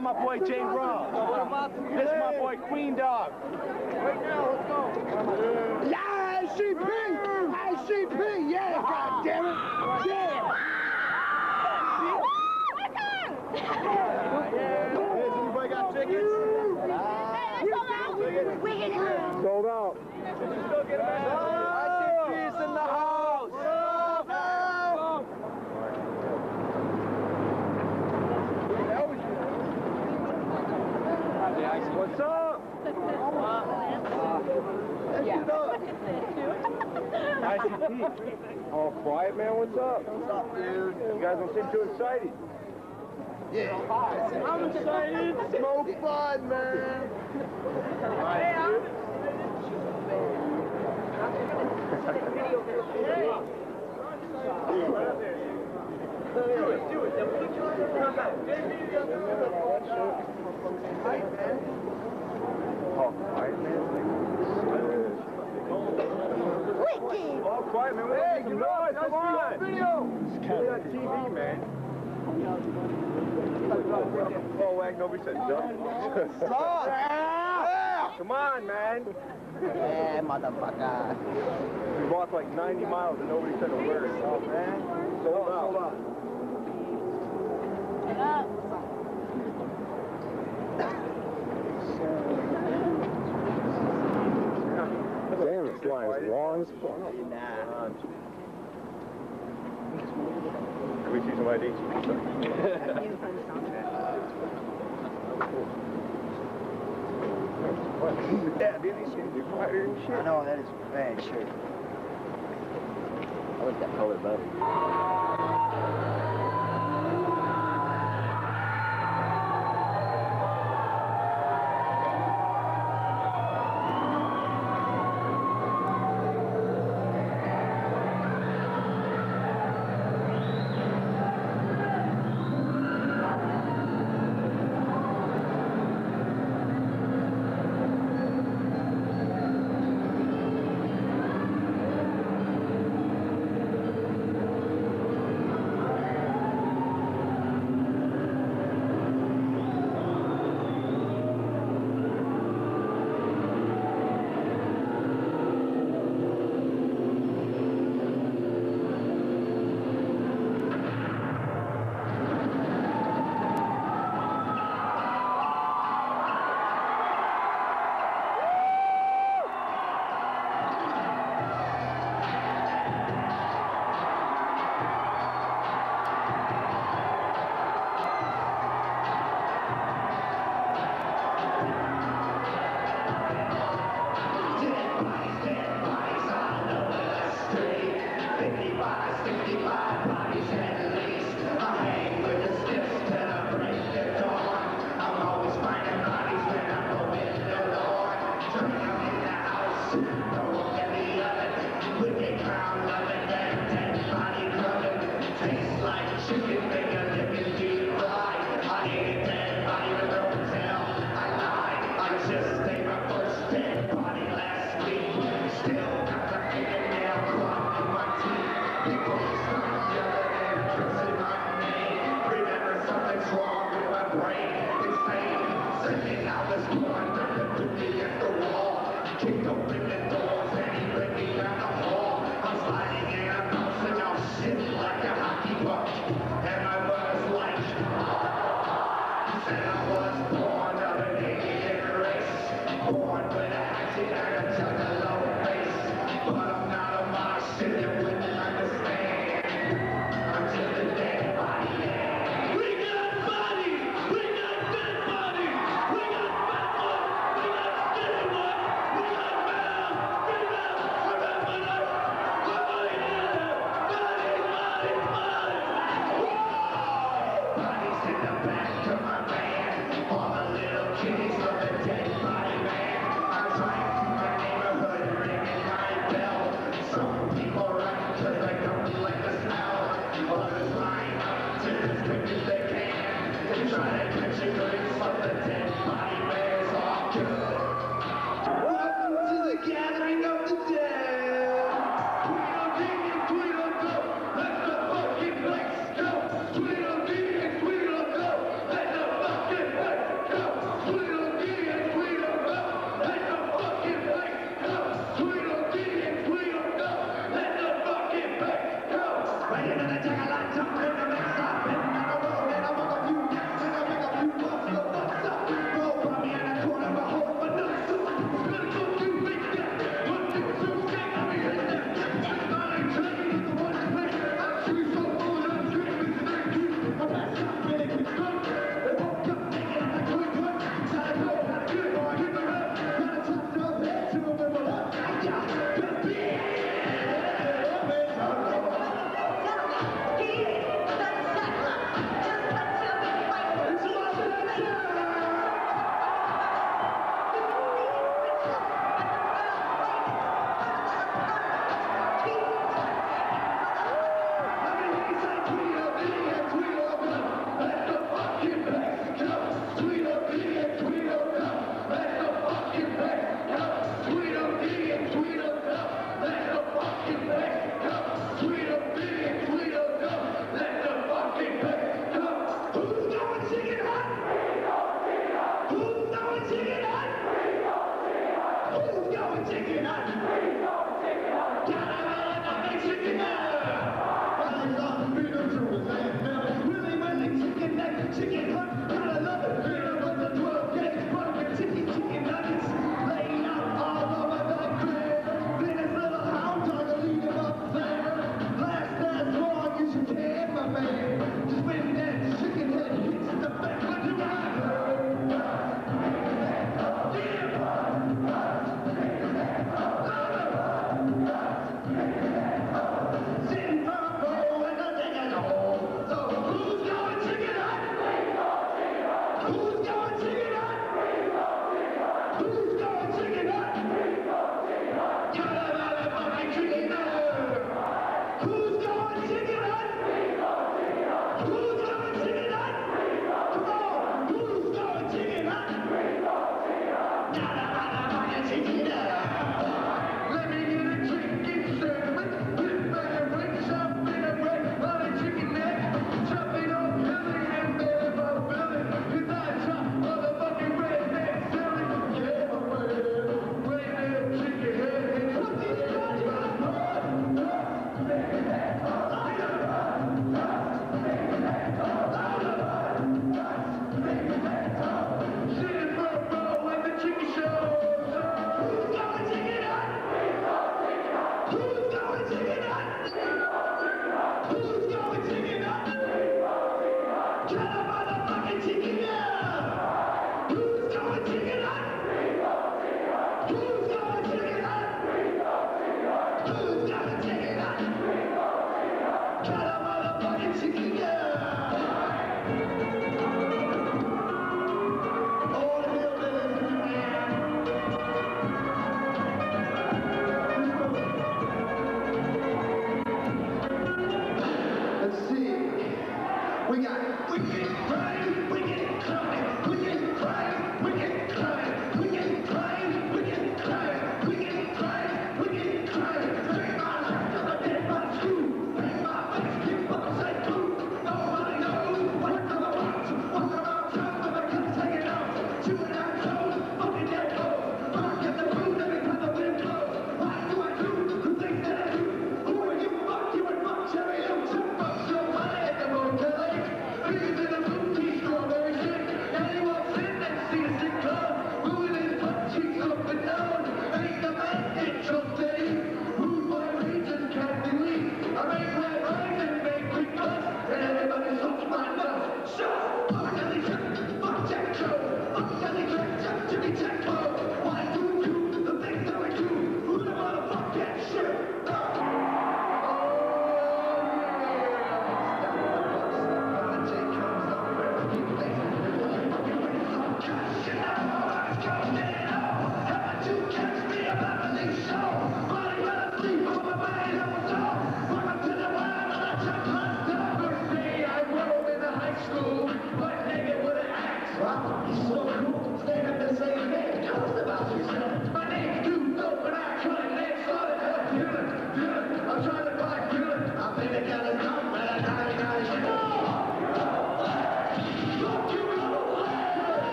Hey, here come my boy Jay Raw. This is my boy Queen Dog. Yeah, ICP! ICP! Yeah, goddammit! Yeah! Anybody got tickets? Sold out. ICP's What's up? ICP. All quiet, man. What's up? What's up, dude? You guys don't seem too excited. Yeah. I'm excited. Smoke fun, man. All quiet, man. All quiet, man. Hey, some noise. Come on. Video. Get on TV, man. Oh, wag, nobody said jump. Stop. Come on, man. Yeah, motherfucker. We walked like 90 miles and nobody said a word. Oh, man. Sold out. Sold out. Damn, this line's long as fuck. Can we see some ID? yeah, dude, these are quieter than shit. I know, that is bad shit. I like that color better.